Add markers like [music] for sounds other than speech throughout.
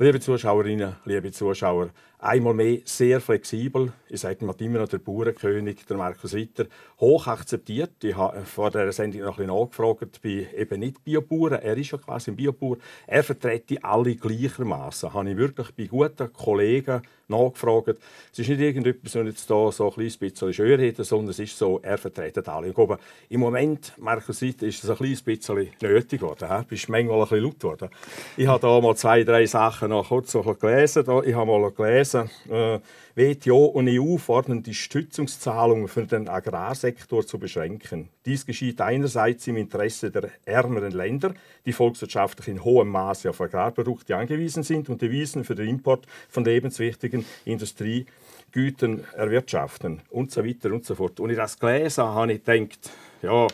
Liebe Zuschauerinnen, liebe Zuschauer, einmal mehr sehr flexibel. Ich sage mal immer noch der Bauernkönig, der Markus Ritter, hoch akzeptiert. Ich habe vor der Sendung noch ein bisschen nachgefragt, bin eben nicht Biobauer, er ist ja quasi ein Biobauer. Er vertritt die alle gleichermaßen. Habe ich wirklich bei guten Kollegen nachgefragt. Es ist nicht irgendetwas, was jetzt hier so ein kleines bisschen schön reden, sondern es ist so, er vertritt alle. Ich glaube, im Moment, Markus Ritter, ist es ein kleines bisschen nötig geworden. Du bist manchmal ein bisschen laut geworden. Ich habe hier mal zwei, drei Sachen noch kurz gelesen. Ich habe mal gelesen, äh, WTO und EU fordern die Stützungszahlungen für den Agrarsektor zu beschränken. Dies geschieht einerseits im Interesse der ärmeren Länder, die volkswirtschaftlich in hohem Maße auf Agrarprodukte angewiesen sind und Devisen für den Import von lebenswichtigen Industriegütern erwirtschaften und so weiter und so fort. Und ich das gelesen habe, ich gedacht, ja,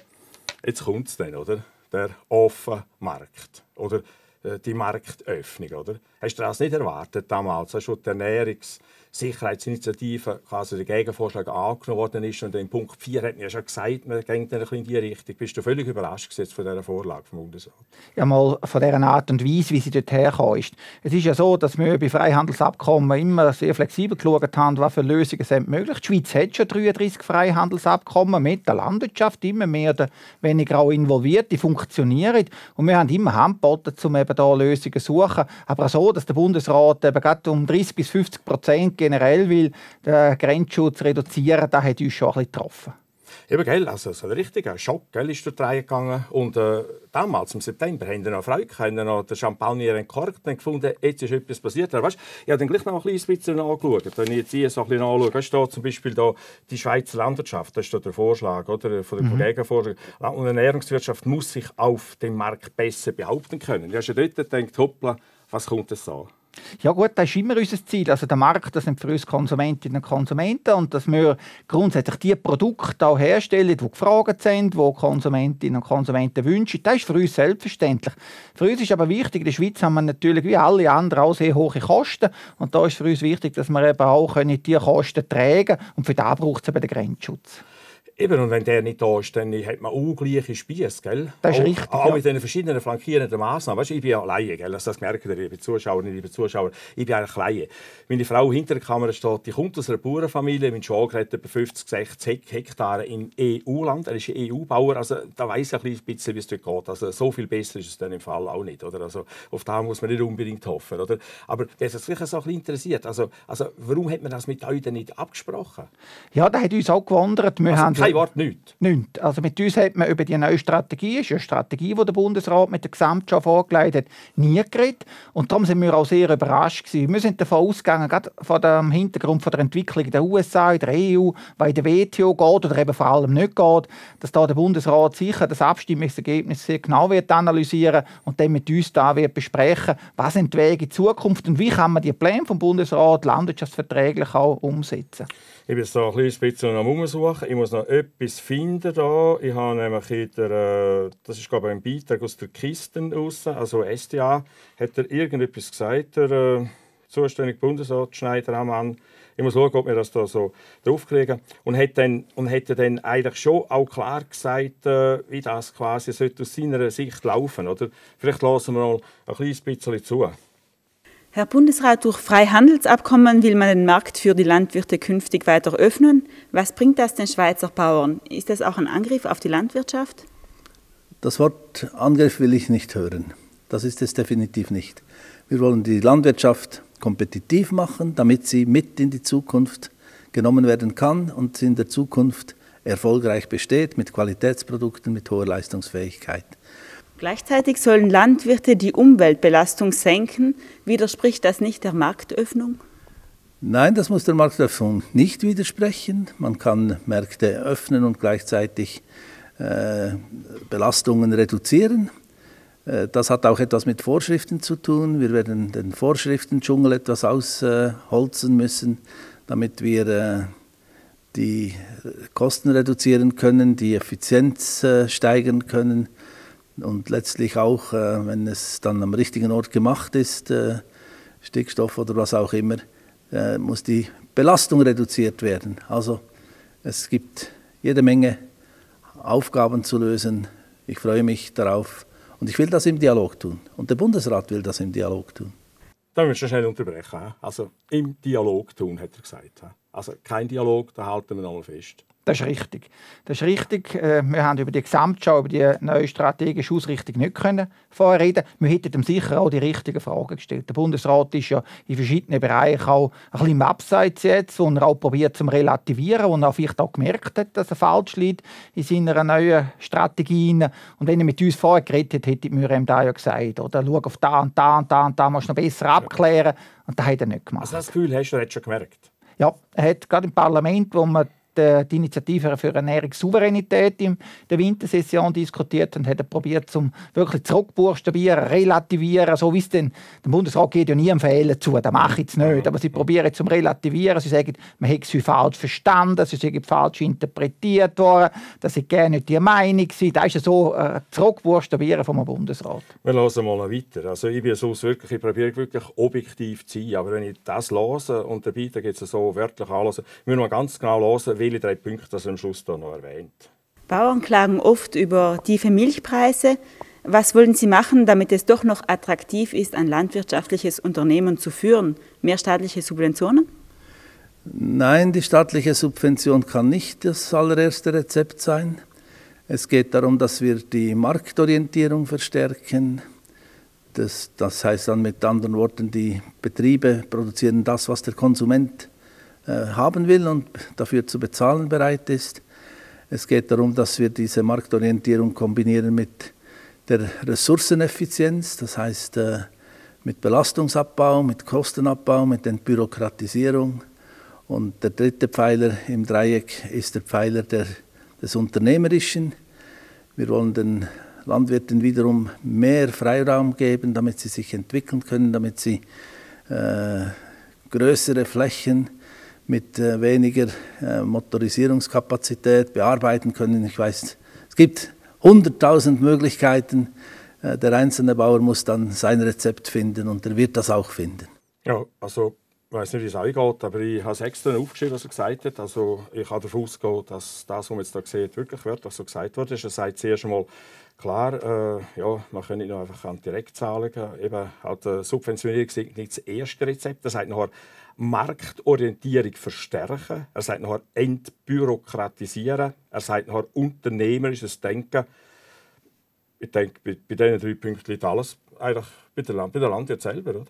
jetzt kommt es dann, oder? Der offene Markt. Oder äh, die Marktöffnung. Oder? Hast du das nicht erwartet damals, als schon die Ernährungs- Sicherheitsinitiative, quasi der Gegenvorschlag angenommen worden ist. Und in Punkt 4 hat man ja schon gesagt, man geht dann in die Richtung. Bist du völlig überrascht von dieser Vorlage vom Bundesrat? Ja, mal von dieser Art und Weise, wie sie dort hergekommen ist. Es ist ja so, dass wir bei Freihandelsabkommen immer sehr flexibel geschaut haben, was für Lösungen sind möglich. Die Schweiz hat schon 33 Freihandelsabkommen mit der Landwirtschaft, immer mehr oder weniger auch involviert. Die funktionieren. Und wir haben immer Hand geboten, um eben da Lösungen zu suchen. Aber so, dass der Bundesrat eben gerade um 30 bis 50 Prozent generell will, den Grenzschutz reduzieren, das hat uns schon ein bisschen getroffen. Eben, gell, also so ein richtiger Schock gell, ist durch die Reihe gegangen. Und äh, damals, im September, haben wir noch Freude haben noch den Champagner entkorkt und gefunden, jetzt ist etwas passiert. Aber weißt, ich habe dann gleich noch ein kleines bisschen angeschaut. Wenn ich jetzt hier so ein bisschen anschaue, da steht zum Beispiel da die Schweizer Landwirtschaft, das ist der Vorschlag oder, von den mhm. Kollegen. Vorschlag. Und Ernährungswirtschaft muss sich auf dem Markt besser behaupten können. Ich habe schon dort gedacht, hoppla, was kommt das an? Ja gut, das ist immer unser Ziel. Also der Markt, das sind für uns Konsumentinnen und Konsumenten und dass wir grundsätzlich die Produkte auch herstellen, die gefragt sind, die Konsumentinnen und Konsumenten wünschen. Das ist für uns selbstverständlich. Für uns ist aber wichtig, in der Schweiz haben wir natürlich wie alle anderen auch sehr hohe Kosten und da ist für uns wichtig, dass wir eben auch diese Kosten tragen können und für das braucht es eben den Grenzschutz. Eben, und wenn der nicht da ist, dann hat man ungleiche Spieße, gell? Das ist auch, richtig. Auch ja. mit den verschiedenen flankierenden Massnahmen. Weißt, ich bin ja alleine, gell? Also das merkt ihr, liebe Zuschauerinnen, liebe Zuschauer. Ich bin eigentlich alleine. Meine Frau hinter der Kamera steht, die kommt aus einer Bauernfamilie. Mein Schwager hat etwa 50, 60 Hektare im EU-Land. Er ist ein EU-Bauer. Also da weiß ich ein bisschen, wie es dort geht. Also so viel besser ist es dann im Fall auch nicht. Oder? Also auf das muss man nicht unbedingt hoffen. Oder? Aber wer sich sicher so ein bisschen interessiert, also, also warum hat man das mit euch denn nicht abgesprochen? Ja, das hat uns auch gewundert. Wir also, haben kein Wort, nichts? Nichts. Also mit uns hat man über die neue Strategie, ist eine Strategie, die der Bundesrat mit der Gesamtschau vorgelegt hat, nie geredet. Und darum sind wir auch sehr überrascht gewesen. Wir sind davon ausgegangen, gerade vor dem Hintergrund von der Entwicklung in den USA, in der EU, weil in der WTO geht oder eben vor allem nicht geht, dass da der Bundesrat sicher das Abstimmungsergebnis sehr genau wird analysieren und dann mit uns da wird besprechen, was sind die Wege in Zukunft und wie kann man die Pläne vom Bundesrat landwirtschaftsverträglich auch umsetzen. Ich bin so ein bisschen am Umsuchen. Ich muss noch etwas finden da. Ich habe nämlich in äh, das ist glaube ich ein Beitrag aus der Kisten raus, also SDA, hat er irgendetwas gesagt, der äh, zuständige Bundesrat Schneider am Mann. Ich muss schauen, ob wir das da so draufkriegen. Und hat dann, und hätte dann eigentlich schon auch klar gesagt, äh, wie das quasi aus seiner Sicht laufen sollte. Vielleicht lassen wir mal ein kleines bisschen zu. Herr Bundesrat, durch Freihandelsabkommen will man den Markt für die Landwirte künftig weiter öffnen. Was bringt das den Schweizer Bauern? Ist das auch ein Angriff auf die Landwirtschaft? Das Wort Angriff will ich nicht hören. Das ist es definitiv nicht. Wir wollen die Landwirtschaft kompetitiv machen, damit sie mit in die Zukunft genommen werden kann und in der Zukunft erfolgreich besteht mit Qualitätsprodukten, mit hoher Leistungsfähigkeit. Gleichzeitig sollen Landwirte die Umweltbelastung senken. Widerspricht das nicht der Marktöffnung? Nein, das muss der Marktöffnung nicht widersprechen. Man kann Märkte öffnen und gleichzeitig äh, Belastungen reduzieren. Äh, das hat auch etwas mit Vorschriften zu tun. Wir werden den Vorschriftendschungel etwas ausholzen müssen, damit wir äh, die Kosten reduzieren können, die Effizienz äh, steigern können und letztlich auch, äh, wenn es dann am richtigen Ort gemacht ist, äh, Stickstoff oder was auch immer, äh, muss die Belastung reduziert werden. Also es gibt jede Menge Aufgaben zu lösen. Ich freue mich darauf und ich will das im Dialog tun. Und der Bundesrat will das im Dialog tun. Da müssen wir schnell unterbrechen. Also im Dialog tun, hat er gesagt. Also kein Dialog, da halten wir noch mal fest. Das ist richtig. Das ist richtig. Äh, wir haben über die Gesamtschau, über die neue strategische Ausrichtung nicht können vorher reden. Wir hätten ihm sicher auch die richtigen Fragen gestellt. Der Bundesrat ist ja in verschiedenen Bereichen auch ein bisschen im Abseits jetzt, wo er auch probiert zu relativieren, wo er vielleicht auch gemerkt hat, dass er falsch liegt in seiner neuen Strategie. Und wenn er mit uns vorher geredet hätte, hätten wir ihm da ja gesagt, oder schau auf da und da und da und da, musst du noch besser abklären. Und das hat er nicht gemacht. Also das Gefühl hast du, er hat schon gemerkt? Ja, er hat gerade im Parlament, wo man die, die Initiative für Ernährungssouveränität in der Wintersession diskutiert und hat probiert, zum wirklich zurückbuchstabieren, relativieren, so wie es denn der Bundesrat geht ja nie empfehlen zu, das mache ich jetzt nicht, aber sie probieren zum relativieren, sie sagen, man hätte sie falsch verstanden, sie sind falsch interpretiert worden, das ist gerne nicht die Meinung gewesen. das ist ja so äh, zurückbuchstabieren vom Bundesrat. Wir hören mal weiter. Also ich bin so wirklich, ich probiere wirklich objektiv zu sein, aber wenn ich das höre und dabei geht es so wörtlich anhören, müssen wir ganz genau hören, welche drei Punkte das am Schluss da noch erwähnt. Bauern klagen oft über tiefe Milchpreise. Was wollen Sie machen, damit es doch noch attraktiv ist, ein landwirtschaftliches Unternehmen zu führen? Mehr staatliche Subventionen? Nein, die staatliche Subvention kann nicht das allererste Rezept sein. Es geht darum, dass wir die Marktorientierung verstärken. Das, das heißt dann mit anderen Worten, die Betriebe produzieren das, was der Konsument haben will und dafür zu bezahlen bereit ist. Es geht darum, dass wir diese Marktorientierung kombinieren mit der Ressourceneffizienz, das heißt äh, mit Belastungsabbau, mit Kostenabbau, mit Entbürokratisierung. Und der dritte Pfeiler im Dreieck ist der Pfeiler der, des Unternehmerischen. Wir wollen den Landwirten wiederum mehr Freiraum geben, damit sie sich entwickeln können, damit sie äh, größere Flächen mit äh, weniger äh, Motorisierungskapazität bearbeiten können. Ich weiß, es gibt 100.000 Möglichkeiten. Äh, der einzelne Bauer muss dann sein Rezept finden und er wird das auch finden. Ja, also ich weiß nicht, wie es euch geht, aber ich habe es extra aufgeschrieben, was er gesagt hat. Also ich kann davon ausgehen, dass das, was man jetzt hier sieht, wirklich wird, was so gesagt wurde. Er sagt zuerst einmal, klar, äh, ja, man kann nicht nur einfach an Direktzahlungen, eben halt, äh, Subventionierung ist nicht das erste Rezept. Er sagt nachher, Marktorientierung verstärken. Er sagt nachher entbürokratisieren. Er sagt nachher unternehmerisches Denken. Ich denke, bei, bei diesen drei Punkten liegt alles eigentlich bei der, Land, bei der Landwirt selber, oder?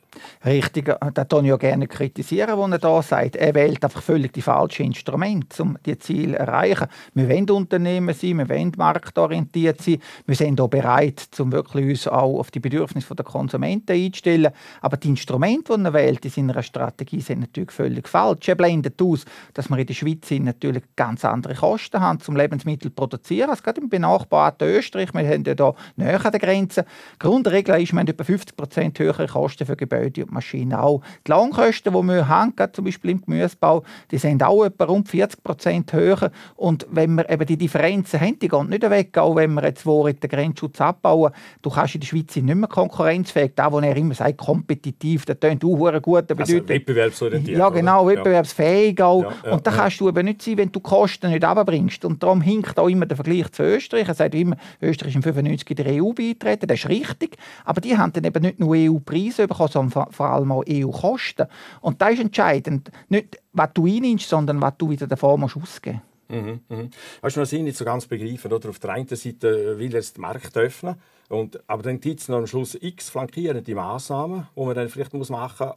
Richtig, äh, das kann ich ja gerne kritisieren, was er da sagt. Er wählt einfach völlig die falschen Instrumente, um die Ziele zu erreichen. Wir wollen Unternehmen sein, wir wollen marktorientiert sein, wir sind auch bereit, um wirklich uns auch auf die Bedürfnisse der Konsumenten einzustellen. Aber die Instrumente, die er wählt in seiner Strategie, sind natürlich völlig falsch. Er blendet aus, dass wir in der Schweiz natürlich ganz andere Kosten haben, um Lebensmittel zu produzieren, als gerade im benachbarten Österreich. Wir haben ja hier näher an der Grenze. Grundregel ist, wir haben etwa 50 50 höhere Kosten für Gebäude und Maschinen. Auch die Lohnkosten, die wir haben, zum Beispiel im Gemüsebau, die sind auch etwa rund 40% höher. Und wenn wir eben die Differenzen haben, die gehen nicht weg, auch wenn wir jetzt wo den Grenzschutz abbauen, du kannst in der Schweiz nicht mehr konkurrenzfähig. Da, wo er immer sagt, kompetitiv, das klingt auch gut. Das also wettbewerbsorientiert. Ja, genau, wettbewerbsfähig auch. Ja, ja, und da kannst du eben nicht sein, wenn du Kosten nicht runterbringst. Und darum hinkt auch immer der Vergleich zu Österreich. Er sagt immer, Österreich ist im 95 in der EU beitreten. Das ist richtig. Aber die haben dann eben nicht nur EU-Preise bekommen, sondern vor allem auch EU-Kosten. Und das ist entscheidend. Nicht, was du einnimmst, sondern was du wieder davor musst ausgeben Mhm, mhm. Weißt du, was ich nicht so ganz begreifen, oder? Auf der einen Seite will er den Markt öffnen, und, aber dann gibt es am Schluss x flankierende Massnahmen, die man dann vielleicht machen muss.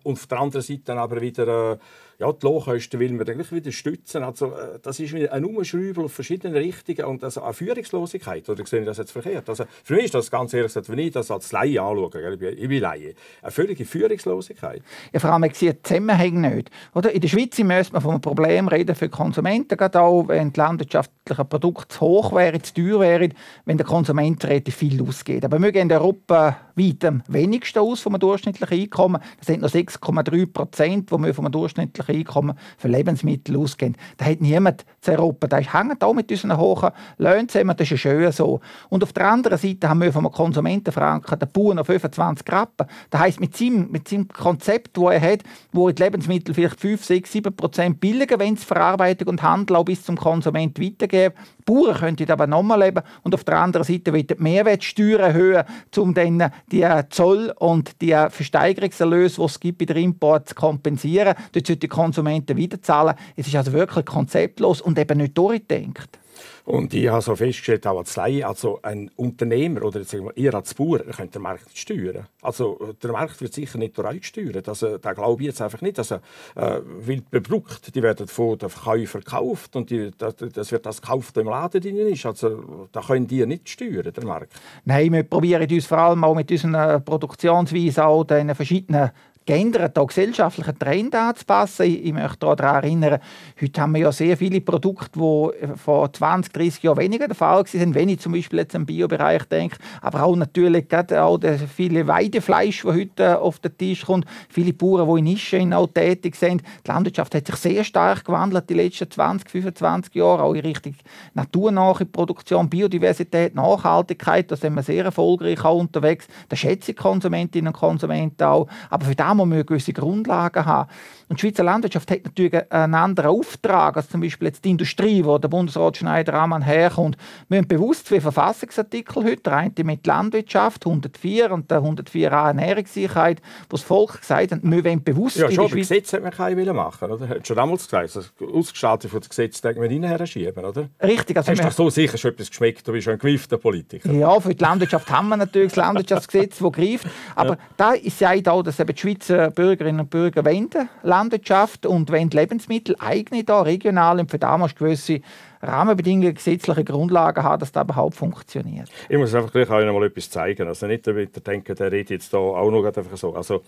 Und auf der anderen Seite dann aber wieder äh, ja, die Lohnkosten will man dann wieder stützen. Also, äh, das ist ein Umschreiben auf verschiedene Richtungen und also eine Führungslosigkeit. Oder sehe ich das jetzt verkehrt? Also, für mich ist das ganz ehrlich gesagt, wenn ich das als Laie anschaue, bin, ich bin Laie, eine völlige Führungslosigkeit. Ja, vor allem, ich sehe Zusammenhänge nicht. Oder? In der Schweiz müsste man von einem Problem reden für Konsumenten, gerade auch wenn die landwirtschaftlichen Produkte zu hoch wären, zu teuer wären, wenn der Konsument relativ viel ausgeht. Aber wir gehen in Europa weit am wenigsten aus vom durchschnittlichen Einkommen. Das sind noch 6,3 Prozent, die wir vom durchschnittlichen durchschnittlichen Einkommen für Lebensmittel ausgeben. Da hat niemand zu Europa. Das hängt auch mit unseren hohen Löhnen. Das ist schön so. Und auf der anderen Seite haben wir vom Konsumentenfranken den Bauern auf 25 Rappen. Das heisst, mit seinem, mit seinem Konzept, das er hat, wo die Lebensmittel vielleicht 5, 6, 7 Prozent billiger, wenn es Verarbeitung und Handel auch bis zum Konsument weitergeben. Die Bauern könnten aber nochmal leben. Und auf der anderen Seite wird die Mehrwertsteuer erhöhen, um dann die Zoll- und die Versteigerungserlöse, die es gibt bei der Import, zu kompensieren. Dort sollten die Konsumenten wieder zahlen. Es ist also wirklich konzeptlos und eben nicht durchgedacht. Und ich habe so festgestellt, auch als Laie, also ein Unternehmer oder jetzt sagen wir, ihr als Bauer, könnt den Markt steuern. Also der Markt wird sicher nicht durch euch gesteuert. Also, da glaube ich jetzt einfach nicht. Also, äh, weil die Produkte, die werden von den Verkäufern gekauft und die, das, das wird das gekauft, im Laden drin ist. Also da können die nicht steuern, der Markt. Nein, wir probieren uns vor allem auch mit unserer Produktionsweise auch den verschiedenen geändert, auch gesellschaftlichen Trend anzupassen. Ich, möchte daran erinnern, heute haben wir ja sehr viele Produkte, die vor 20, 30 Jahren weniger der Fall waren, wenn ich zum Beispiel jetzt im Biobereich denke, aber auch natürlich auch das viele Weidefleisch, das heute auf den Tisch kommt, viele Bauern, die in Nischen auch tätig sind. Die Landwirtschaft hat sich sehr stark gewandelt die letzten 20, 25 Jahre, auch in Richtung naturnahe Produktion, Biodiversität, Nachhaltigkeit, da sind wir sehr erfolgreich auch unterwegs. Schätze ich Konsumentinnen und Konsumenten auch. Aber für das muss man gewisse Grundlagen haben. Und die Schweizer Landwirtschaft hat natürlich einen anderen Auftrag als zum Beispiel jetzt die Industrie, wo der Bundesrat Schneider-Ammann herkommt. Wir haben bewusst zwei Verfassungsartikel heute. Der eine mit Landwirtschaft, 104 und der 104a Ernährungssicherheit, wo das Volk gesagt hat, wir wollen bewusst... Ja, schon, aber Gesetz hat man keinen machen oder? Hat schon damals gesagt, das Ausgestaltung von Gesetz denkt man reinher schieben, oder? Richtig. Also Hast doch so sicher schon etwas geschmeckt, du bist schon ein gewiefter Politiker. Ja, für die Landwirtschaft haben wir natürlich das Landwirtschaftsgesetz, das greift. Aber ja. da ist ja auch, dass eben die Schweizer Bürgerinnen und Bürger wenden Landwirtschaft und wenn Lebensmittel eigene da regional und für damals gewisse Rahmenbedingungen, gesetzliche Grundlagen haben, dass das überhaupt funktioniert. Ich muss einfach gleich noch mal etwas zeigen. Also nicht damit denken, der redet jetzt da auch noch einfach so. Also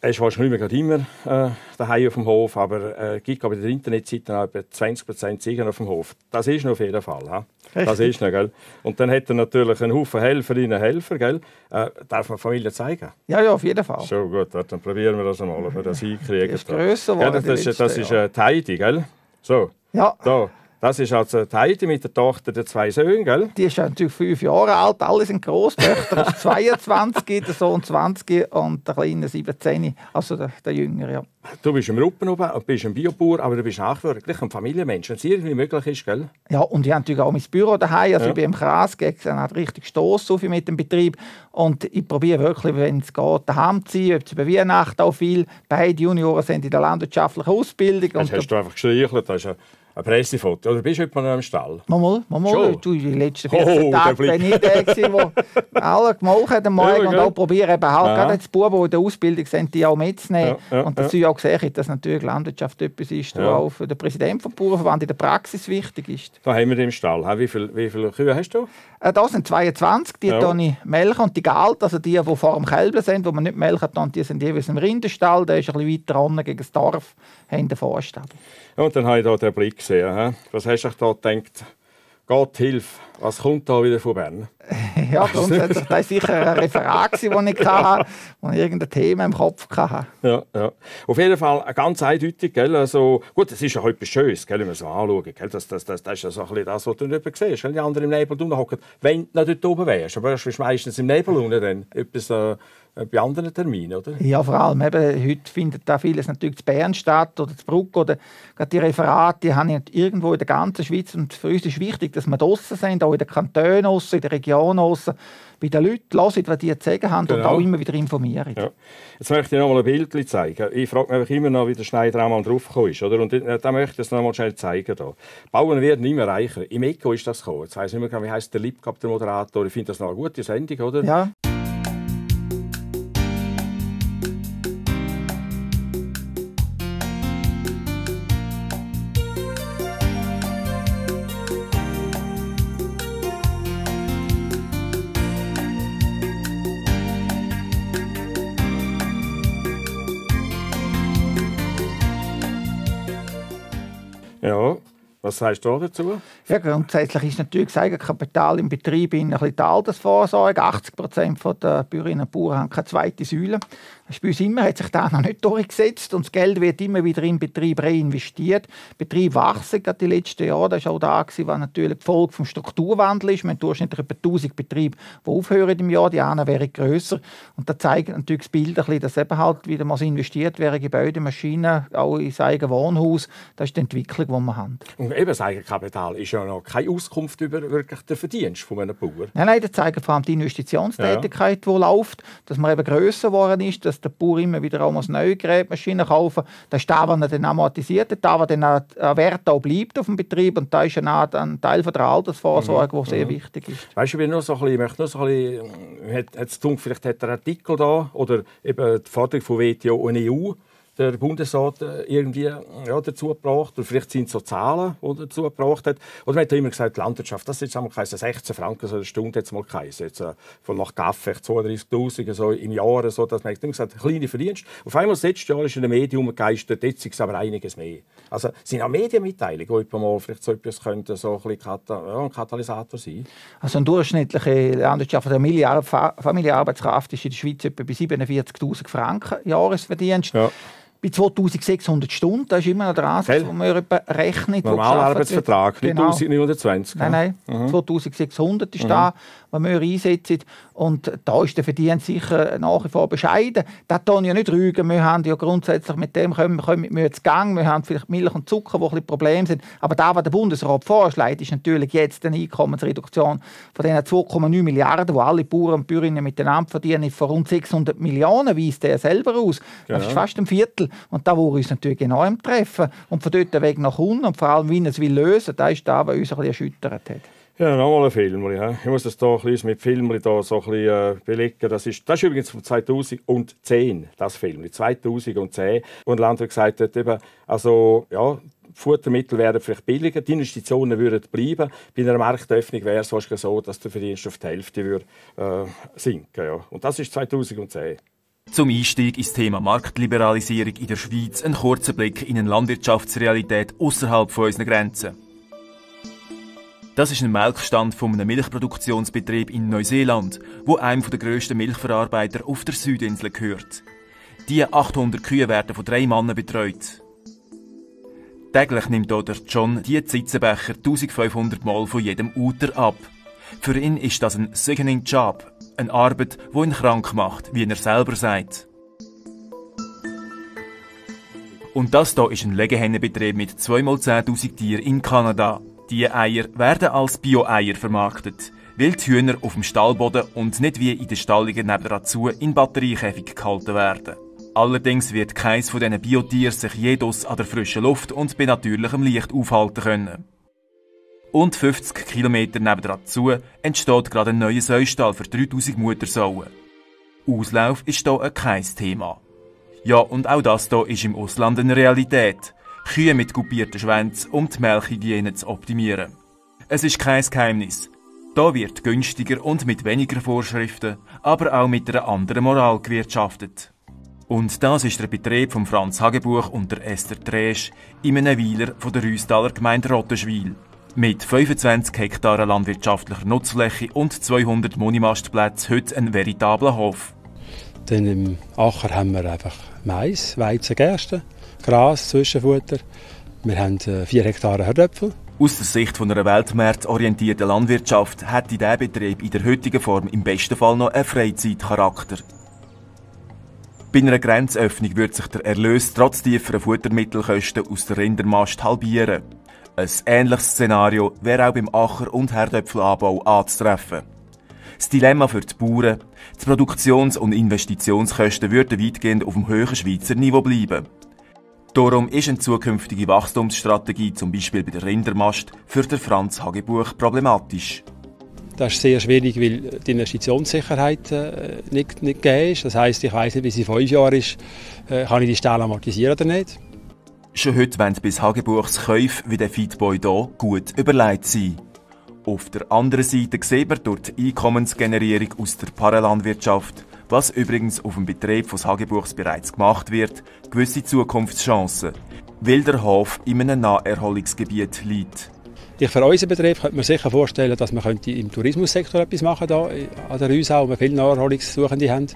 ist wahrscheinlich nicht mehr immer äh, daheim auf dem Hof, aber es äh, gibt aber in der Internetseite auch etwa 20% Ziegen auf dem Hof. Das ist noch auf jeden Fall. Ja? Das ist noch, gell? Und dann hat er natürlich einen Haufen Helferinnen und Helfer. Gell? Äh, darf man Familie zeigen? Ja, ja, auf jeden Fall. So gut, dann probieren wir das einmal, ob wir das hinkriegen. Das ist grösser geworden. Das, das, das ist äh, Heidi, gell? So. Ja. Da. Das ist also die Heidi mit der Tochter der zwei Söhne, gell? Die ist natürlich fünf Jahre alt, alle sind groß. Die Tochter ist 22, der Sohn 20 und der Kleine 17, also der, der Jüngere, ja. Du bist im Ruppen oben, bist ein Biobauer, aber du bist nachwirklich ein Familienmensch, wenn es irgendwie möglich ist, gell? Ja, und ich habe natürlich auch mein Büro daheim, also ja. ich bin im Kreis, dann hat richtig Stoss viel mit dem Betrieb und ich probiere wirklich, wenn es geht, daheim zu sein, über Weihnachten auch viel. Beide Junioren sind in der landwirtschaftlichen Ausbildung. Das hast du einfach gestreichelt, das ist ja ein Pressefoto. Oder bist du heute mal im Stall? Mal, mal, mal. mal. Du, die letzten 14 oh, Tage bin ich der, der [laughs] alle gemolken hat am Morgen ja, und auch probieren, eben halt ja. gerade die Buben, die in der Ausbildung sind, die auch mitzunehmen. Ja, ja, und dazu ja. auch gesehen, dass natürlich Landwirtschaft etwas ist, was auch für den Präsidenten vom Bauernverband in der Praxis wichtig ist. Da haben wir im Stall. Wie viele, wie viele Kühe hast du? Äh, das sind 22, die ja. ich melken. Und die Galt, also die, die vor dem Kälbel sind, die man nicht melken kann, die sind jeweils im Rinderstall. Der ist ein bisschen weiter unten gegen das Dorf, haben den Vorstall. Und dann habe ich hier den Blick gesehen. Was hast du da gedacht? Gott hilf, was kommt da wieder von Bern? [laughs] ja, grundsätzlich, das war sicher ein Referat, das ich hatte, wo ich irgendein Thema im Kopf hatte. Ja, ja. Auf jeden Fall ganz eindeutig. Gell? Also, gut, das ist ja etwas Schönes, gell, wenn man so anschaut. Gell? Das, das, das, das ist ja so ein bisschen das, was du nicht siehst. Gell? Die anderen im Nebel hocken, wenn du nicht dort oben wärst. Aber du bist meistens im Nebel unten dann. Etwas, äh, äh, bei anderen Terminen, oder? Ja, vor allem. Eben, heute findet da vieles natürlich zu Bern statt oder zu Bruck oder gerade die Referate, die haben irgendwo in der ganzen Schweiz und für uns ist wichtig, dass wir draußen sind, auch in den Kantonen in der Region aussen, bei den Leuten hören, was die zu sagen haben genau. und auch immer wieder informieren. Ja. Jetzt möchte ich noch mal ein Bild zeigen. Ich frage mich immer noch, wie der Schneider einmal draufgekommen ist. Oder? Und äh, da möchte ich es noch mal schnell zeigen. Da. Bauern werden immer reicher. Im Eco ist das gekommen. Jetzt weiss ich nicht mehr, wie heißt der Liebgab, der Moderator. Ich finde das noch eine gute Sendung, oder? Ja. Was sagst du dazu? Ja, grundsätzlich ist natürlich das Eigenkapital im Betrieb in ein bisschen die Altersvorsorge. 80 Prozent der Bäuerinnen und Bauern haben keine zweite Säule. Das bei uns immer hat sich da noch nicht durchgesetzt und das Geld wird immer wieder in den Betrieb reinvestiert. Betrieb wachsen gerade die letzten Jahre. Das war auch da, gewesen, was natürlich die Folge vom Strukturwandel ist. Wir haben durchschnittlich etwa 1000 Betriebe, die aufhören im Jahr. Die anderen wären grösser. Und das zeigt natürlich das Bild ein bisschen, dass eben halt wieder mal investiert wäre, Gebäude, Maschinen, auch ins eigene Wohnhaus. Das ist die Entwicklung, die wir haben. Und eben das Eigenkapital ist ja noch keine Auskunft über wirklich den Verdienst von einem Bauer. Nein, nein, das zeigt vor allem die Investitionstätigkeit, ja. die läuft, dass man eben grösser geworden ist, dass der Bauer immer wieder auch mal neue Gerätmaschinen kaufen. Das ist das, was er dann amortisiert hat, das, was dann ein Wert auch bleibt auf dem Betrieb und da ist ja ein Teil von der Altersvorsorge, mhm. der sehr mhm. wichtig ist. Weißt du, ich, nur so ein bisschen, ich möchte nur so ein bisschen, hat, hat vielleicht hat er einen Artikel da oder eben die Forderung von WTO und EU, der Bundesrat äh, irgendwie ja, dazu gebracht. Und vielleicht sind es so Zahlen, die dazu gebracht hat. Oder man hat immer gesagt, Landwirtschaft, das ist jetzt einmal 16 Franken so eine Stunde jetzt mal geheißen. Jetzt, äh, von nach Kaffee 32'000 so im Jahr, so, dass man immer gesagt kleine Verdienst. Auf einmal, das letzte Jahr ist in den Medien gegeistert, jetzt ist es aber einiges mehr. Also sind auch Medienmitteilungen, die mal vielleicht so etwas könnte, so ein, Kata ja, ein Katalysator sein? Also eine durchschnittliche Landwirtschaft der Familienarbeitskraft ist in der Schweiz etwa bei 47'000 Franken Jahresverdienst. Ja bei 2600 Stunden. Das ist immer noch der Ansatz, den man rechnet. Normalarbeitsvertrag, nicht genau. 1920. Nein, nein, mhm. 2600 ist mhm. da, was wir einsetzen. Und da ist der Verdienst sicher nach wie vor bescheiden. Das tun ja nicht rügen. Wir haben ja grundsätzlich mit dem können, können mit Mühe zu Gang. Wir haben vielleicht Milch und Zucker, die ein bisschen Probleme sind. Aber da, was der Bundesrat vorschlägt, ist natürlich jetzt eine Einkommensreduktion von den 2,9 Milliarden, die alle Bauern und Bäuerinnen miteinander verdienen, von rund 600 Millionen weist der selber aus. Genau. Das ist fast ein Viertel. Und da, wo uns natürlich enorm treffen. Und von dort weg nach unten und vor allem, wie er es will lösen, das ist da, was uns ein bisschen erschüttert hat. Ja, nochmal ein Film. Ich muss das hier ein mit Filmen da so ein bisschen, äh, belegen. Das ist, das ist übrigens von 2010, das Film. 2010. Und Landwirt gesagt hat, eben, also, ja, Futtermittel wären vielleicht billiger, die Investitionen würden bleiben. Bei einer Marktöffnung wäre es wahrscheinlich so, dass der Verdienst auf die Hälfte würde, äh, sinken ja. Und das ist 2010. Zum Einstieg ins Thema Marktliberalisierung in der Schweiz ein kurzer Blick in eine Landwirtschaftsrealität außerhalb von unseren Grenzen. Das ist ein Melkstand von einem Milchproduktionsbetrieb in Neuseeland, wo einem der grössten Milchverarbeiter auf der Südinsel gehört. Die 800 Kühe werden von drei Männern betreut. Täglich nimmt der John die Zitzenbecher 1500 Mal von jedem Uter ab. Für ihn ist das ein sickening Job, eine Arbeit, die ihn krank macht, wie er selber sagt. Und das hier ist ein Legehennenbetrieb mit 2x10.000 Tieren in Kanada. Die Eier werden als Bio-Eier vermarktet, weil die Hühner auf dem Stallboden und nicht wie in den Stallungen nebenan zu in Batteriekäfig gehalten werden. Allerdings wird keins von diesen Biotieren sich jedes an der frischen Luft und bei natürlichem Licht aufhalten können. Und 50 Kilometer nebenan zu entsteht gerade ein neuer Säustall für 3000 Muttersauen. Auslauf ist hier kein Thema. Ja, und auch das hier ist im Ausland eine Realität. Kühe mit gupierten Schwänzen, um die Melkhygiene zu optimieren. Es ist kein Geheimnis. Da wird günstiger und mit weniger Vorschriften, aber auch mit einer anderen Moral gewirtschaftet. Und das ist der Betrieb von Franz Hagebuch und der Esther Dresch in einem Weiler von der Rüstaler Gemeinde Rottenschwil. Mit 25 Hektaren landwirtschaftlicher Nutzfläche und 200 Monimastplätzen heute ein veritabler Hof. Dann im Acher haben wir einfach Mais, Weizen, Gerste Gras, Zwischenfutter. Wir haben äh, vier Hektare Herdöpfel. Aus der Sicht von einer weltmarktorientierten Landwirtschaft hätte dieser Betrieb in der heutigen Form im besten Fall noch einen Freizeitcharakter. Bei einer Grenzöffnung würde sich der Erlös trotz tieferer Futtermittelkosten aus der Rindermast halbieren. Ein ähnliches Szenario wäre auch beim Acher- und Herdöpfelanbau anzutreffen. Das Dilemma für die Bauern, die Produktions- und Investitionskosten würden weitgehend auf dem höheren Schweizer Niveau bleiben. Darum ist eine zukünftige Wachstumsstrategie, zum Beispiel bei der Rindermast, für den Franz Hagebuch problematisch. Das ist sehr schwierig, weil die Investitionssicherheit äh, nicht, nicht gegeben ist. Das heisst, ich weiss nicht, wie sie fünf Jahre ist, äh, kann ich die Stelle amortisieren oder nicht. Schon heute wollen bis Hagebuchs Käufe wie der Feedboy hier gut überlegt sein. Auf der anderen Seite sehen wir durch die Einkommensgenerierung aus der Paralandwirtschaft was übrigens auf dem Betrieb von Hagebuchs bereits gemacht wird, gewisse Zukunftschancen. weil der Hof in einem Naherholungsgebiet liegt. Ich für unseren Betrieb könnte man sicher vorstellen, dass man im Tourismussektor etwas machen könnte, an der Rüsau, wo wir viele Naherholungssuchende haben.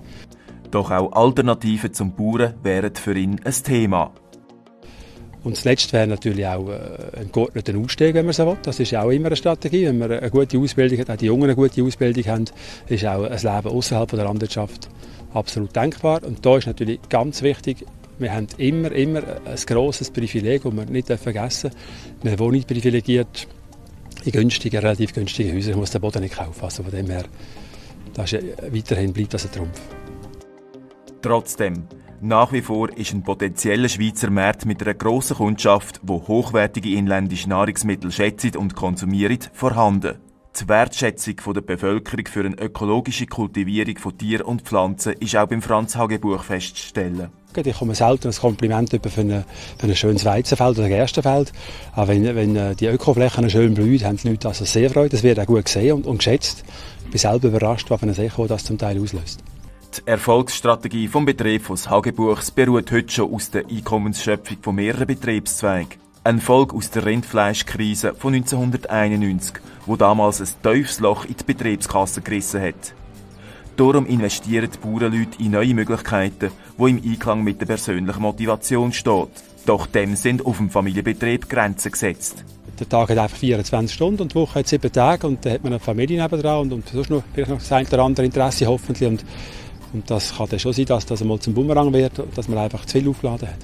Doch auch Alternativen zum Bauern wären für ihn ein Thema. Und zuletzt wäre natürlich auch äh, ein geordneter Ausstieg, wenn man so will. Das ist auch immer eine Strategie. Wenn man eine gute Ausbildung hat, auch die Jungen eine gute Ausbildung haben, ist auch ein Leben außerhalb der Landwirtschaft absolut denkbar. Und da ist natürlich ganz wichtig, wir haben immer, immer ein grosses Privileg, das wir nicht vergessen dürfen. Wir wohnen privilegiert in günstigen, relativ günstigen Häusern. Ich muss den Boden nicht kaufen. Also von dem her, das ist, weiterhin bleibt das ein Trumpf. Trotzdem, nach wie vor ist ein potenzieller Schweizer Markt mit einer grossen Kundschaft, wo hochwertige inländische Nahrungsmittel schätzt und konsumiert, vorhanden. Die Wertschätzung der Bevölkerung für eine ökologische Kultivierung von Tieren und Pflanzen ist auch beim Franz Hagebuch festzustellen. Ich komme selten ein Kompliment über für, für ein schönes Weizenfeld oder Gerstenfeld. Aber wenn, wenn äh, die Ökoflächen schön blühen, haben die Leute also sehr Freude. Das wird auch gut gesehen und, und geschätzt. Ich bin selber überrascht, was für ein Echo das zum Teil auslöst. Die Erfolgsstrategie vom Betrieb des Hagebuchs beruht heute schon aus der Einkommensschöpfung von mehreren Betriebszweigen. Eine Folge aus der Rindfleischkrise von 1991, wo damals ein tiefes Loch in die Betriebskasse gerissen hat. Darum investieren die Bauernleute in neue Möglichkeiten, die im Einklang mit der persönlichen Motivation steht. Doch dem sind auf dem Familienbetrieb Grenzen gesetzt. Der Tag hat einfach 24 Stunden und die Woche hat 7 Tage und dann hat man eine Familie nebenan und, und sonst noch, vielleicht noch das ein oder andere Interesse hoffentlich. Und und das kann dann schon sein, dass das einmal zum Bumerang wird, dass man einfach zu viel aufgeladen hat.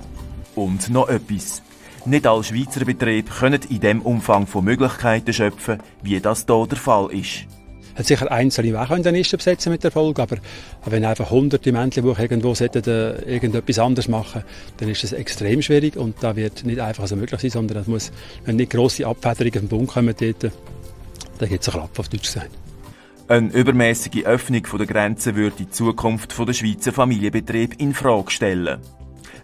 Und noch etwas. Nicht alle Schweizer Betriebe können in dem Umfang von Möglichkeiten schöpfen, wie das hier der Fall ist. Es hat sicher einzelne auch in der Liste besetzen mit Erfolg, aber wenn einfach hunderte Menschen irgendwo sollten, äh, irgendetwas anderes machen, dann ist das extrem schwierig und da wird nicht einfach so möglich sein, sondern es muss, wenn nicht grosse Abfederungen vom Bund kommen, dort, dann gibt es einen Klapp auf Deutsch gesagt. Eine übermäßige Öffnung der Grenzen würde die Zukunft der Schweizer Familienbetrieb in Frage stellen.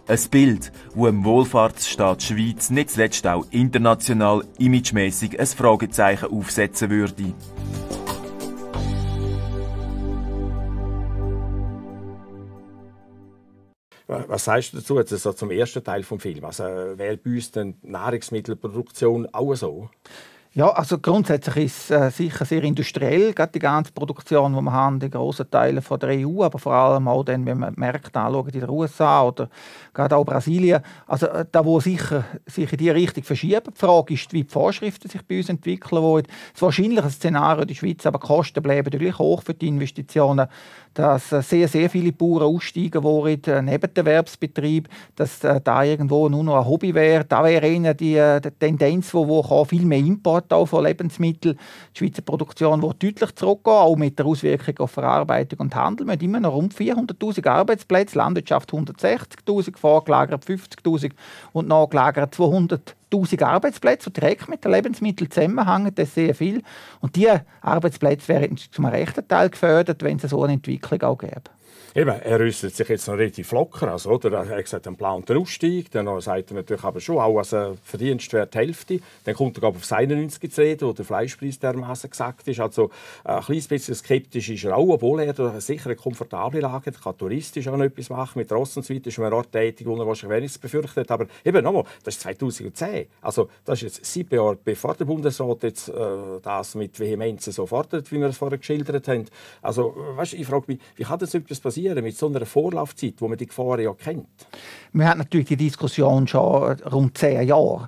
Ein Bild, wo im Wohlfahrtsstaat Schweiz nicht zuletzt auch international imagemäßig ein Fragezeichen aufsetzen würde. Was sagst du dazu jetzt also zum ersten Teil des Films? Also, wäre bei uns die Nahrungsmittelproduktion auch so? Ja, also grundsätzlich ist es äh, sicher sehr industriell, gerade die ganze Produktion, die wir haben, die grossen Teile von der EU, aber vor allem auch dann, wenn man Märkte anschaut in den USA oder gerade auch Brasilien. Also äh, da, wo sicher sich in diese Richtung verschieben. Die Frage ist, wie die Vorschriften sich bei uns entwickeln wollen. Das wahrscheinliche Szenario in der Schweiz, aber die Kosten bleiben natürlich hoch für die Investitionen dass äh, sehr, sehr viele Bauern aussteigen wollen, äh, neben dem Erwerbsbetrieb, dass äh, da irgendwo nur noch ein Hobby wäre. Da wäre eher die, die Tendenz, wo, wo viel mehr Import auch von Lebensmitteln, die Schweizer Produktion wird deutlich zurückgehen, auch mit der Auswirkung auf Verarbeitung und Handel. Wir haben immer noch rund 400'000 Arbeitsplätze, Landwirtschaft 160'000, vorgelagert 50'000 und nachgelagert 200'000. 1000 Arbeitsplätze, die direkt mit den Lebensmitteln zusammenhängen, das ist sehr viel. Und diese Arbeitsplätze wären zum rechten Teil gefördert, wenn es so eine Entwicklung auch gäbe. Eben, er rüstet sich jetzt noch relativ locker. Also, oder? Er hat gesagt, ein geplanter Ausstieg. Dann sagt er natürlich aber schon auch, Verdienst wäre die Hälfte. Dann kommt er auf 91 zu reden, wo der Fleischpreis dermaßen gesagt ist. Also ein kleines bisschen skeptisch ist er auch, obwohl er sicher eine komfortable Lage hat. Er kann touristisch auch noch etwas machen. Mit Ross und so weiter ist er Ort tätig, wo er wahrscheinlich wenigstens befürchtet. Aber eben nochmal, das ist 2010. Also das ist jetzt sieben Jahre bevor der Bundesrat jetzt äh, das mit Vehemenz so fordert, wie wir es vorher geschildert haben. Also weißt, ich frage mich, wie kann das etwas passieren? Passieren mit so einer Vorlaufzeit, wo man die Gefahren ja kennt? Wir haben natürlich die Diskussion schon rund zehn Jahre.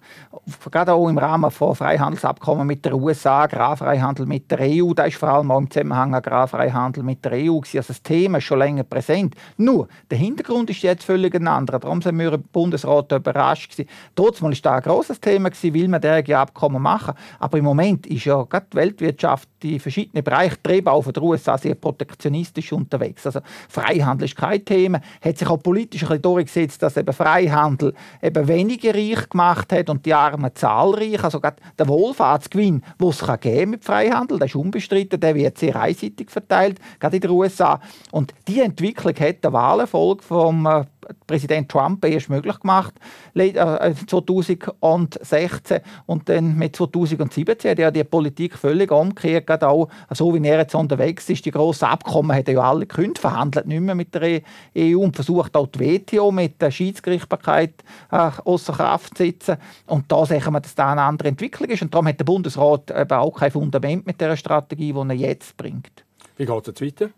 Gerade auch im Rahmen von Freihandelsabkommen mit der USA, Agrarfreihandel mit der EU, da ist vor allem auch im Zusammenhang Agrarfreihandel mit der EU Also das Thema ist schon länger präsent. Nur, der Hintergrund ist jetzt völlig ein anderer. Darum sind wir im Bundesrat überrascht. Trotzdem war da ein grosses Thema gewesen, man derartige Abkommen machen. Aber im Moment ist ja gerade die Weltwirtschaft, die verschiedenen Bereiche, auch von der USA sehr protektionistisch unterwegs. Also Freihandel ist kein Thema. Hat sich auch politisch ein durchgesetzt, dass eben Freihandel eben weniger reich gemacht hat und die Armen zahlreich. Also gerade der Wohlfahrtsgewinn, den es geben mit Freihandel, der ist unbestritten, der wird sehr einseitig verteilt, gerade in den USA. Und die Entwicklung hat der Wahlerfolg vom äh, Präsident Trump erst möglich gemacht, 2016 äh, und dann mit 2017 hat er die Politik völlig umgekehrt, gerade auch so wie er jetzt unterwegs ist. Die grossen Abkommen hat er ja alle gekündigt, verhandelt nicht mehr mit der EU und versucht auch die WTO mit der Schiedsgerichtsbarkeit äh, außer Kraft zu setzen. Und da sehen wir, dass da eine andere Entwicklung ist und darum hat der Bundesrat eben auch kein Fundament mit der Strategie, die er jetzt bringt. Wie geht es weiter?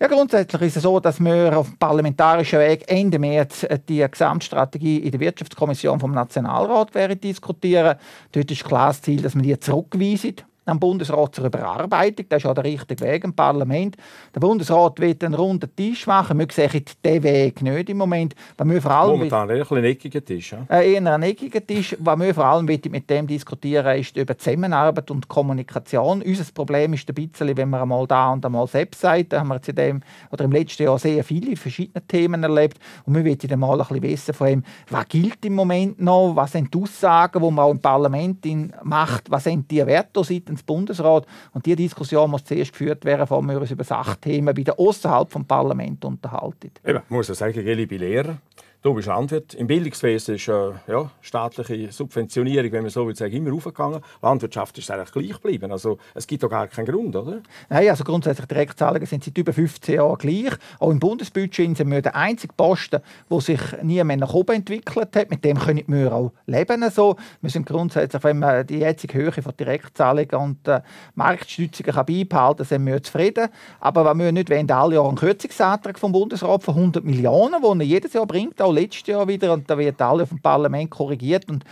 Ja, grundsätzlich ist es so, dass wir auf dem parlamentarischen Weg Ende März die Gesamtstrategie in der Wirtschaftskommission vom Nationalrat diskutieren. Dort ist klar das Ziel, dass man die zurückweisen am Bundesrat zur Überarbeitung. Das ist auch der richtige Weg im Parlament. Der Bundesrat will einen runden Tisch machen. Wir sehen diesen Weg nicht im Moment. wir vor allem Momentan eher ein eckiger Tisch. Ja? Äh, eher ein eckiger Tisch. Was wir vor allem mit dem diskutieren ist über Zusammenarbeit und Kommunikation. Unser Problem ist ein bisschen, wenn man einmal da und einmal selbst sagt, da haben wir in dem, oder im letzten Jahr sehr viele verschiedene Themen erlebt. Und wir wollen dann mal ein bisschen wissen von ihm, was gilt im Moment noch, was sind die Aussagen, die man auch im Parlament macht, was sind die Werte seitens ins Bundesrat. Und diese Diskussion muss zuerst geführt werden, bevor wir uns über Sachthemen wieder außerhalb des Parlaments unterhalten. Eben, ich muss ja sagen, liebe Lehrer, Du bist Landwirt. Im Bildungswesen ist äh, ja, staatliche Subventionierung, wenn man so will immer aufgegangen. Landwirtschaft ist eigentlich gleich geblieben. Also, es gibt doch gar keinen Grund, oder? Nein, also grundsätzlich Direktzahlungen sind seit über 15 Jahren gleich. Auch im Bundesbudget sind wir der einzige Posten, der sich nie mehr nach oben entwickelt hat. Mit dem können wir auch leben. Also, wir sind grundsätzlich, wenn man die jetzige Höhe von Direktzahlungen und äh, Marktstützungen kann beibehalten kann, sind wir zufrieden. Aber was wir nicht wollen, alle Jahre einen Kürzungsantrag vom Bundesrat von 100 Millionen, den er jedes Jahr bringt, auch letztes Jahr wieder und da wird alle vom Parlament korrigiert und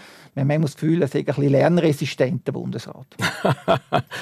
wir haben das Gefühl, es ist ein bisschen lernresistent, der Bundesrat. [laughs]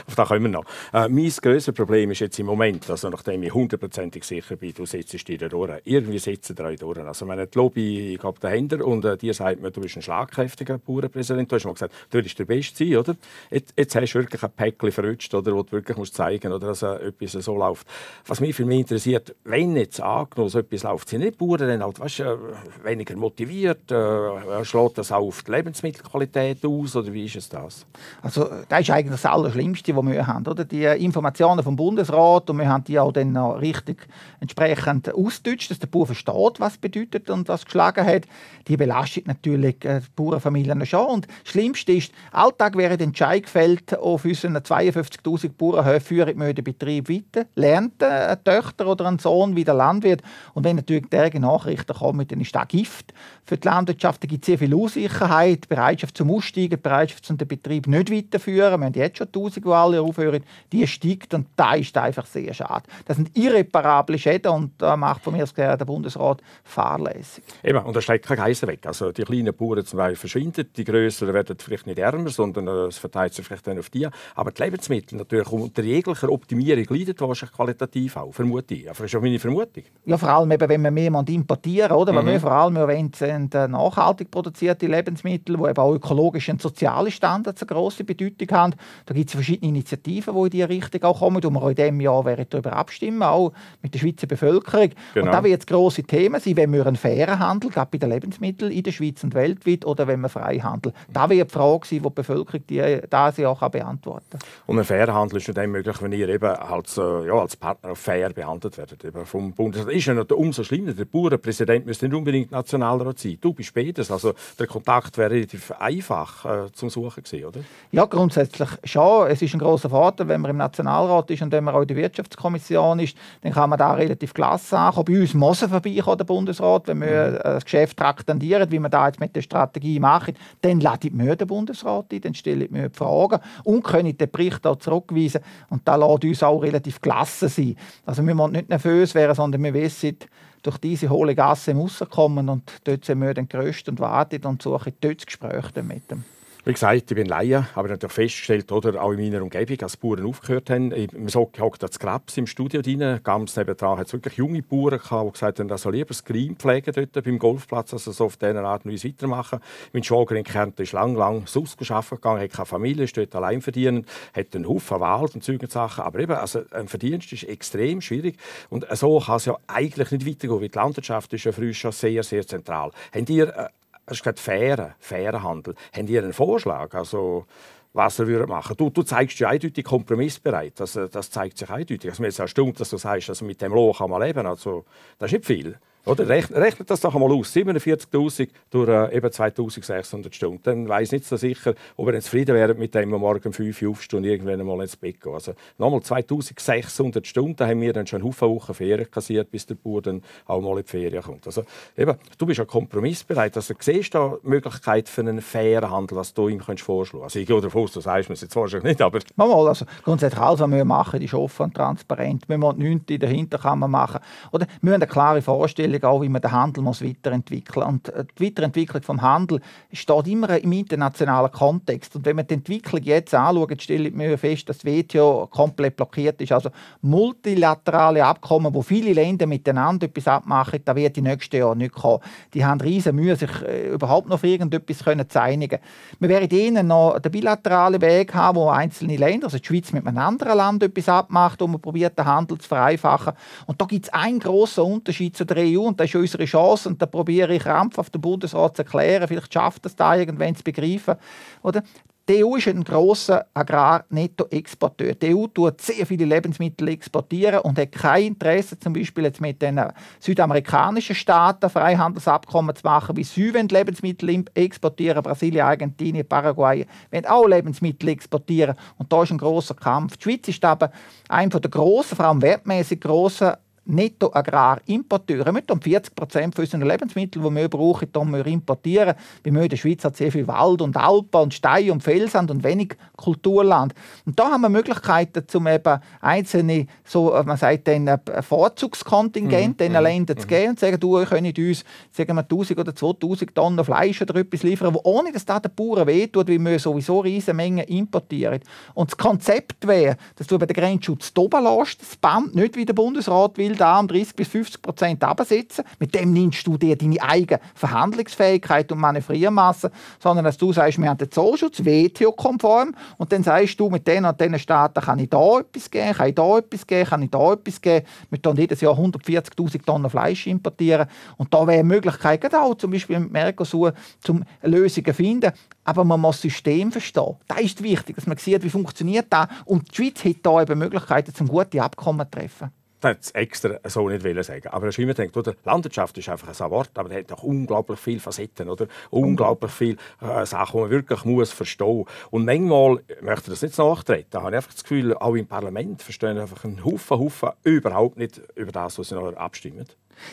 Auf das kommen wir noch. Äh, mein grösstes Problem ist jetzt im Moment, also nachdem ich hundertprozentig sicher bin, du sitzt dir durch, irgendwie sitzen drei durch. Also meine, die Lobby, ich habe den Händler und äh, dir sagt mir, du bist ein schlagkräftiger Bauernpräsident. Du hast mal gesagt, du willst der Beste sein, oder? Jetzt, jetzt hast du wirklich ein Päckchen verrutscht, oder, wo du wirklich musst zeigen oder dass äh, etwas so läuft. Was mich für mich interessiert, wenn jetzt angenommen so etwas läuft, sind nicht Bauern dann halt, weißt, äh, weniger motiviert, äh, schlägt das auch auf die Lebensmittel Qualität aus oder wie ist es das? Also das ist eigentlich das Allerschlimmste, was wir haben. Oder? Die Informationen vom Bundesrat und wir haben die auch dann noch richtig entsprechend ausgedeutscht, dass der Bauer versteht, was bedeutet und was geschlagen hat. Die belastet natürlich äh, die Bauernfamilien schon. Und das Schlimmste ist, Alltag wäre der Entscheid gefällt auf unseren 52'000 Bauernhöfen, führen wir den Betrieb weiter, lernt eine Tochter oder ein Sohn wie der Landwirt. Und wenn natürlich derige Nachrichten kommen, dann ist das Gift für die Landwirtschaft. Da gibt es sehr viel Unsicherheit, Bereitschaft zum Aussteigen, die Bereitschaft zum den Betrieb nicht weiterführen. Wir haben jetzt schon Tausende, die alle aufhören. Die steigt und da ist einfach sehr schade. Das sind irreparable Schäden und da macht von mir aus der Bundesrat fahrlässig. Eben, und da steckt kein Geissen weg. Also die kleinen Bauern zum Beispiel verschwinden, die größeren werden vielleicht nicht ärmer, sondern äh, es verteilt sich vielleicht dann auf die. Aber die Lebensmittel natürlich unter jeglicher Optimierung leiden wahrscheinlich qualitativ auch, vermute ich. Das ist auch meine Vermutung. Ja, vor allem eben, wenn wir mehr importieren, oder? Mhm. Weil wir vor allem erwähnt nachhaltig produzierte Lebensmittel, die eben auch ökologische und soziale Standards eine grosse Bedeutung haben. Da gibt es verschiedene Initiativen, die in diese Richtung auch kommen, wo wir auch in diesem Jahr werden darüber abstimmen, auch mit der Schweizer Bevölkerung. Genau. Und da wird es grosse Themen sein, wenn wir einen fairen Handel, gerade bei den Lebensmitteln in der Schweiz und weltweit, oder wenn wir Freihandel. Da wird die Frage sein, die die Bevölkerung dieses Jahr kann beantworten kann. Und ein fairer Handel ist nur dann möglich, wenn ihr eben als, äh, ja, als Partner fair behandelt werdet. Eben vom Bundesrat. Ist ja noch umso schlimmer. Der Bauernpräsident müsste nicht unbedingt Nationalrat sein. Du bist beides. Also der Kontakt wäre relativ einfach äh, zum Suchen gewesen, oder? Ja, grundsätzlich schon. Es ist ein großer Vorteil, wenn man im Nationalrat ist und wenn man auch in der Wirtschaftskommission ist, dann kann man da relativ klasse ankommen. Bei uns muss er vorbeikommen, der Bundesrat, wenn wir mhm. das Geschäft traktandieren, wie wir da jetzt mit der Strategie machen, dann ladet wir den Bundesrat ein, dann stellen wir die Fragen und können den Bericht auch zurückweisen und da lässt uns auch relativ klasse sein. Also wir müssen nicht nervös werden, sondern wir wissen, durch diese hohle Gasse rauskommen und dort sind wir dann geröstet und warten und suchen dort das Gespräch mit dem. Wie gesagt, ich bin Laie, aber ich habe festgestellt, oder, auch in meiner Umgebung, als Bauern aufgehört haben, man hockt das Grabs im Studio drin, ganz nebenan hat es wirklich junge Bauern gehabt, die gesagt haben, dass lieber das Green pflegen dort beim Golfplatz, also so auf diese Art und Weise weitermachen. Mein Schwager in Kärnten ist lang, lang sonst arbeiten gegangen, hat keine Familie, ist dort allein verdienen, hat einen Haufen Wald und solche Sachen, aber eben, also ein Verdienst ist extrem schwierig und so kann es ja eigentlich nicht weitergehen, weil die Landwirtschaft ist ja früher schon sehr, sehr zentral. Habt ihr äh, hast gesagt, fairen, fairen Handel. Haben die einen Vorschlag? Also, was er würde machen. Du, du zeigst ja eindeutig kompromissbereit. Das, das zeigt sich eindeutig. Also mir ist erstaunt, dass du sagst, also mit dem Lohn kann man leben. Also, das ist nicht viel. Oder rechnet, das doch einmal aus. 47'000 durch äh, eben 2600 Stunden. Dann weiss nicht so sicher, ob ihr zufrieden wäre mit dem, morgen um 5 Uhr aufstehen und irgendwann einmal ins Bett gehen. Also nochmal 2600 Stunden haben wir dann schon Haufen Ferien kassiert, bis der Bauer dann auch mal in die Ferien kommt. Also eben, du bist ja kompromissbereit. Also siehst du da die Möglichkeit für einen fairen Handel, was du ihm vorschlagen kannst? Also ich gehe davon aus, du sagst mir jetzt wahrscheinlich nicht, aber... Mal, also grundsätzlich alles, was wir machen, ist offen und transparent. Wir müssen nichts in der Hinterkammer machen. Oder wir haben eine klare Vorstellung, auch, wie man den Handel muss weiterentwickeln muss. Und äh, die Weiterentwicklung des Handels steht immer im internationalen Kontext. Und wenn man die Entwicklung jetzt anschaut, stellen wir fest, dass das WTO komplett blockiert ist. Also multilaterale Abkommen, wo viele Länder miteinander etwas abmachen, da wird die nächsten Jahre nicht kommen. Die haben riesen Mühe, sich äh, überhaupt noch auf irgendetwas zu einigen. Wir werden ihnen noch den bilateralen Weg haben, wo einzelne Länder, also die Schweiz mit einem anderen Land etwas abmacht, wo man probiert, den Handel zu vereinfachen. Und da gibt es einen grossen Unterschied zu der EU und das ist unsere Chance und da probiere ich auf den Bundesrat zu erklären, vielleicht schafft es da irgendwann zu begreifen. Oder? Die EU ist ein grosser Agrarnettoexporteur. Die EU tut sehr viele Lebensmittel exportieren und hat kein Interesse, zum Beispiel jetzt mit den südamerikanischen Staaten Freihandelsabkommen zu machen, wie sie Lebensmittel exportieren, Brasilien, Argentinien, Paraguay, wollen auch Lebensmittel exportieren. Und da ist ein großer Kampf. Die Schweiz ist aber einer der grossen, vor allem wertmäßig grossen Netto-Agrarimporteure. Wir um 40 Prozent unserer Lebensmittel, die wir brauchen, wir importieren. Bei mir in der Schweiz hat sehr viel Wald und Alpen und Steine und Felsland und wenig Kulturland. Und da haben wir Möglichkeiten, um eben einzelne, so, man sagt dann, Vorzugskontingent mhm. den Ländern zu mhm. geben und zu sagen, du, ihr könnt uns sagen wir, 1000 oder 2000 Tonnen Fleisch oder etwas liefern, wo ohne dass das den Bauern wehtut, weil wir sowieso riesige Mengen importieren. Und das Konzept wäre, dass du über den Grenzschutz oben lässt, das Band, nicht wie der Bundesrat will, will da um 30 bis 50 Prozent absetzen. Mit dem nimmst du dir deine eigene Verhandlungsfähigkeit und Manövriermasse, sondern dass du sagst, wir haben den Zollschutz, WTO-konform, und dann sagst du, mit denen und diesen Staaten kann ich da etwas geben, kann ich da etwas geben, kann ich da etwas geben. Wir tun jedes Jahr 140'000 Tonnen Fleisch importieren. Und da wäre eine Möglichkeit, auch zum Beispiel mit Mercosur, zum Lösungen zu finden. Aber man muss das System verstehen. Da ist wichtig, dass man sieht, wie funktioniert das. Und die Schweiz hat da eben Möglichkeiten, um gute Abkommen zu treffen das extra so nicht sagen. Aber ich immer denkt, oder? Landwirtschaft ist einfach ein Wort, aber die hat auch unglaublich viele Facetten, oder? Unglaublich viele äh, Sachen, die man wirklich muss verstehen muss. Und manchmal möchte ich das nicht nachtreten. Da habe ich einfach das Gefühl, auch im Parlament verstehen einfach einen Haufen, Haufen überhaupt nicht über das, was sie noch abstimmen.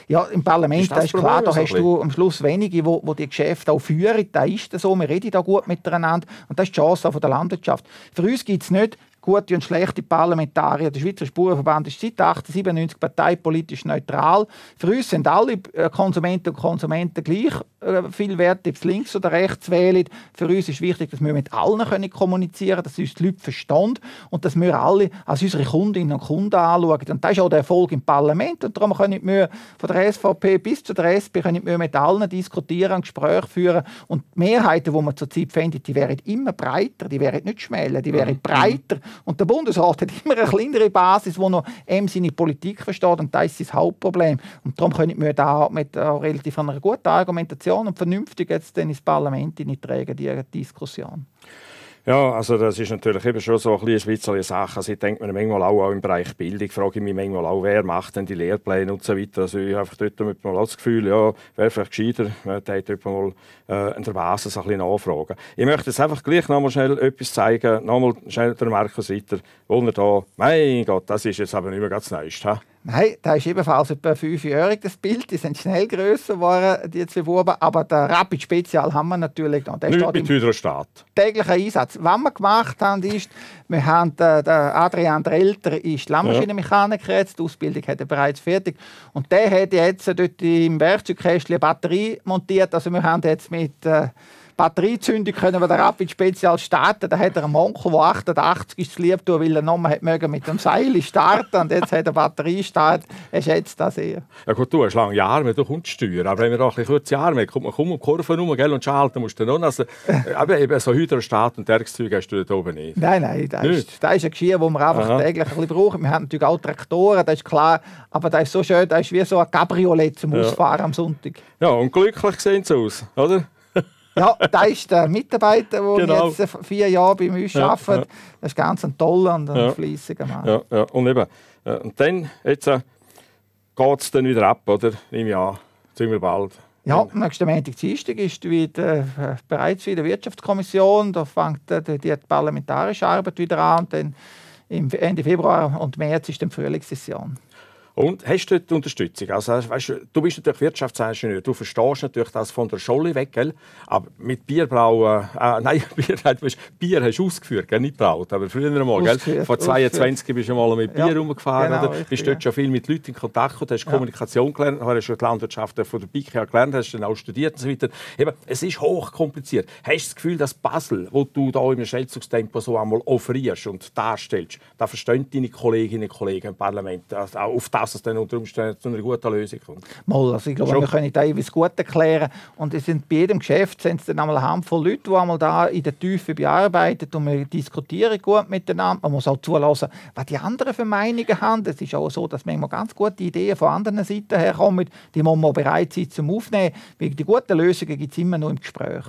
Ja, im Parlament ist, das ist klar, da hast du am Schluss wenige, die wo, wo die Geschäfte auch führen. Da ist das so, wir reden da gut miteinander und das ist die Chance von der Landwirtschaft. Für uns gibt es nicht gute und schlechte Parlamentarier. Der Schweizer Spurenverband ist seit 1997 parteipolitisch neutral. Für uns sind alle äh, Konsumenten und Konsumenten gleich äh, viel wert, ob es links oder rechts wählen. Für uns ist wichtig, dass wir mit allen können kommunizieren können, dass uns die Leute verstehen und dass wir alle als unsere Kundinnen und Kunden anschauen. Und das ist auch der Erfolg im Parlament. Und darum können wir von der SVP bis zu der SP können wir mit allen diskutieren, Gespräche führen. Und die Mehrheiten, die man zurzeit findet, die wären immer breiter, die wären nicht schmäler, die wären mhm. breiter. Und der Bundesrat hat [laughs] immer eine kleinere Basis, wo noch ihm seine Politik versteht. Und das ist sein Hauptproblem. Und darum können wir da mit relativ einer guten Argumentation und vernünftig jetzt ins Parlament tragen, diese Diskussion. Ja, also das ist natürlich eben schon so ein bisschen Schweizer Sache. Also ich denke mir manchmal auch, auch im Bereich Bildung, frage ich mich manchmal auch, wer macht denn die Lehrpläne und so weiter. Also ich habe einfach dort mit mal das Gefühl, ja, wäre vielleicht gescheiter, man hätte mal äh, an der Basis ein bisschen nachfragen. Ich möchte jetzt einfach gleich nochmal schnell etwas zeigen, nochmal schnell der Markus Ritter, wo er da, mein Gott, das ist jetzt aber nicht mehr ganz Neuest. Nein, da ist ebenfalls etwa fünfjährig, das Bild. Die sind schnell grösser geworden, die zwei Buben. Aber der Rapid Spezial haben wir natürlich noch. Der Nicht mit Hydrostat. Täglicher Einsatz. Was wir gemacht haben, ist, wir haben, äh, der Adrian, der Ältere, ist Landmaschinenmechaniker jetzt. Die Ausbildung hat er bereits fertig. Und der hat jetzt dort im Werkzeugkästchen eine Batterie montiert. Also wir haben jetzt mit... Äh, Batteriezündung können wir den Rapid Spezial starten. Da hat er einen Monko, der 88 ist, lieb tun, weil er nochmal mögen mit dem Seil starten und jetzt hat er Batteriestart. Er schätzt das sehr. Ja gut, du hast lange Arme, du kommst steuern. Aber wenn wir auch ein kurze Arme kommt man kaum um Kurven rum gell, und schalten musst du noch. Also, [laughs] aber eben so Hydrostat und Werkzeuge hast du da oben nicht. Nein, nein, das, ist, das ist ein Geschirr, das wir einfach Aha. täglich ein bisschen brauchen. Wir haben natürlich auch Traktoren, das ist klar. Aber das ist so schön, das ist wie so ein Cabriolet zum ja. Ausfahren am Sonntag. Ja, und glücklich sehen sie aus, oder? Ja, da ist der Mitarbeiter, der genau. jetzt vier Jahre bei uns ja, arbeitet. Ja. Das ist ganz ein toller und ein ja. fleissiger Mann. Ja, ja. Und eben, äh, und dann jetzt, äh, geht es dann wieder ab, oder? Im Jahr, ziemlich bald. Ja, nächsten Montag, Dienstag ist wieder, äh, bereits wieder Wirtschaftskommission. Da fängt äh, die, die parlamentarische Arbeit wieder an. Und dann Ende Februar und März ist die Frühlingssession. Und hast du dort Unterstützung? Also, weißt, du bist natürlich Wirtschaftsingenieur, du verstehst natürlich das von der Scholle weg, gell? aber mit Bierbrauen, äh, [laughs] nein, Bier, Bier hast du ausgeführt, gell? nicht braut, aber früher mal, gell? vor 22 ausgeführt. bist du mal mit Bier ja, rumgefahren, genau, oder? bist dort schon viel mit Leuten in Kontakt gekommen, hast ja. Kommunikation gelernt, hast schon die Landwirtschaft von der BIK gelernt, hast dann auch studiert und so weiter. Eben, es ist hochkompliziert. Hast du das Gefühl, dass Basel, wo du da im Schnellzugstempo so einmal offerierst und darstellst, da verstehen deine Kolleginnen und Kollegen im Parlament, also auf das dass es dann unter Umständen zu einer guten Lösung kommt. Mal, also ich glaube, Schon. wir können teilweise gut erklären. Und es sind bei jedem Geschäft sind es dann einmal eine Handvoll Leute, die einmal da in der Tiefe bearbeiten und wir diskutieren gut miteinander. Man muss auch zulassen, was die anderen für Meinungen haben. Es ist auch so, dass manchmal ganz gute Ideen von anderen Seiten herkommen, die man bereit sein zum Aufnehmen. Weil die guten Lösungen gibt es immer nur im Gespräch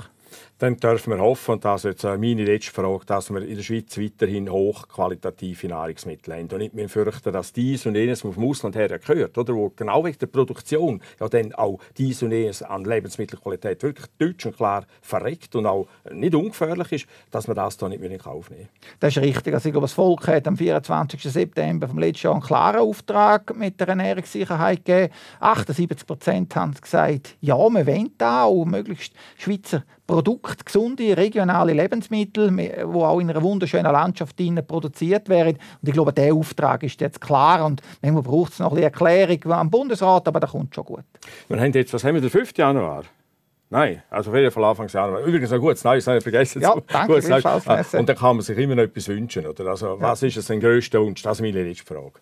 dann dürfen wir hoffen, und jetzt meine letzte Frage, dass wir in der Schweiz weiterhin hochqualitative Nahrungsmittel haben und nicht mehr fürchten, dass dies und jenes dem Ausland her gehört, oder wo genau wegen der Produktion ja dann auch dies und jenes an Lebensmittelqualität wirklich deutsch und klar verreckt und auch nicht ungefährlich ist, dass wir das da nicht mehr in Kauf nehmen. Das ist richtig. Also ich glaube, das Volk hat am 24. September vom letzten Jahr einen klaren Auftrag mit der Ernährungssicherheit gegeben. 78 Prozent haben gesagt, ja, wir wollen da auch möglichst Schweizer Produkte, gesunde, regionale Lebensmittel, die auch in einer wunderschönen Landschaft produziert werden. Und ich glaube, der Auftrag ist jetzt klar und manchmal braucht es noch ein bisschen Erklärung am Bundesrat, aber das kommt schon gut. Wir haben jetzt, was haben wir, den 5. Januar? Nein, also auf jeden Fall Anfangsjahr. Übrigens ein gutes Neues, habe ich vergessen. Ja, danke, gutes Neues. Ah, und dann kann man sich immer noch etwas wünschen. Oder? Also, ja. Was ist dein grösster Wunsch? Das ist meine letzte Frage.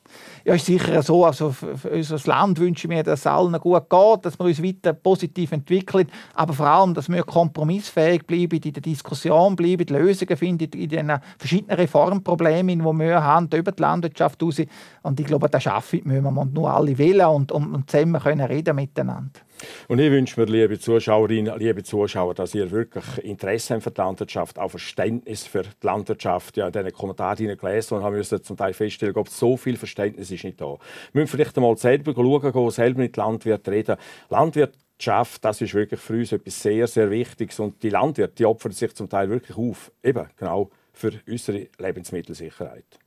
Ja, ist sicher so. Also für unser Land wünsche ich mir, dass es allen gut geht, dass wir uns weiter positiv entwickeln, aber vor allem, dass wir kompromissfähig bleiben, in der Diskussion bleiben, Lösungen finden in den verschiedenen Reformproblemen, die wir haben, über die Landwirtschaft raus. Und ich glaube, das schaffen wir. Man nur alle wählen und, und, und zusammen können reden miteinander. Und ich wünsche mir, liebe Zuschauerinnen, liebe Zuschauer, dass ihr wirklich Interesse für die Landwirtschaft, auch Verständnis für die Landwirtschaft. Ja, in diesen Kommentaren gelesen und haben wir zum Teil feststellen, ob so viel Verständnis ist nicht da. Wir müssen vielleicht einmal selber schauen, gehen, selber mit Landwirten reden. Landwirtschaft, das ist wirklich für uns etwas sehr, sehr Wichtiges. Und die Landwirte, die opfern sich zum Teil wirklich auf, eben genau für unsere Lebensmittelsicherheit.